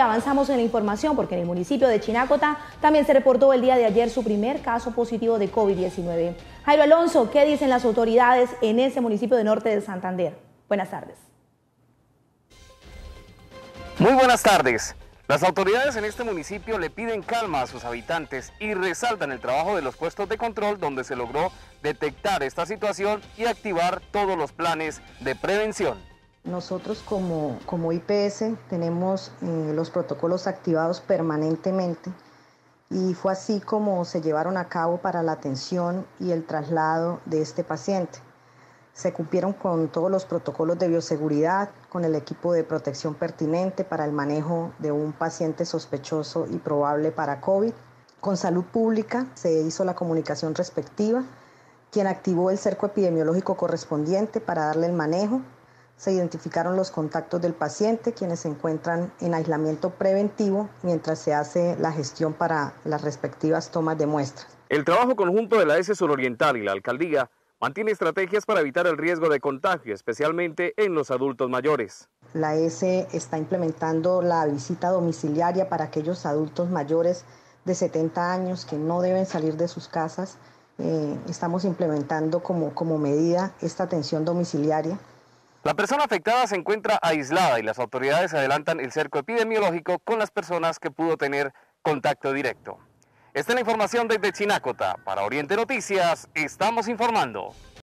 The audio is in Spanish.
avanzamos en la información porque en el municipio de Chinácota también se reportó el día de ayer su primer caso positivo de COVID-19. Jairo Alonso, ¿qué dicen las autoridades en ese municipio de norte de Santander? Buenas tardes. Muy buenas tardes. Las autoridades en este municipio le piden calma a sus habitantes y resaltan el trabajo de los puestos de control donde se logró detectar esta situación y activar todos los planes de prevención. Nosotros como, como IPS tenemos eh, los protocolos activados permanentemente y fue así como se llevaron a cabo para la atención y el traslado de este paciente. Se cumplieron con todos los protocolos de bioseguridad, con el equipo de protección pertinente para el manejo de un paciente sospechoso y probable para COVID. Con salud pública se hizo la comunicación respectiva, quien activó el cerco epidemiológico correspondiente para darle el manejo. Se identificaron los contactos del paciente, quienes se encuentran en aislamiento preventivo mientras se hace la gestión para las respectivas tomas de muestras. El trabajo conjunto de la S Suroriental y la alcaldía mantiene estrategias para evitar el riesgo de contagio, especialmente en los adultos mayores. La S está implementando la visita domiciliaria para aquellos adultos mayores de 70 años que no deben salir de sus casas. Eh, estamos implementando como, como medida esta atención domiciliaria. La persona afectada se encuentra aislada y las autoridades adelantan el cerco epidemiológico con las personas que pudo tener contacto directo. Esta es la información desde Chinácota. Para Oriente Noticias, estamos informando.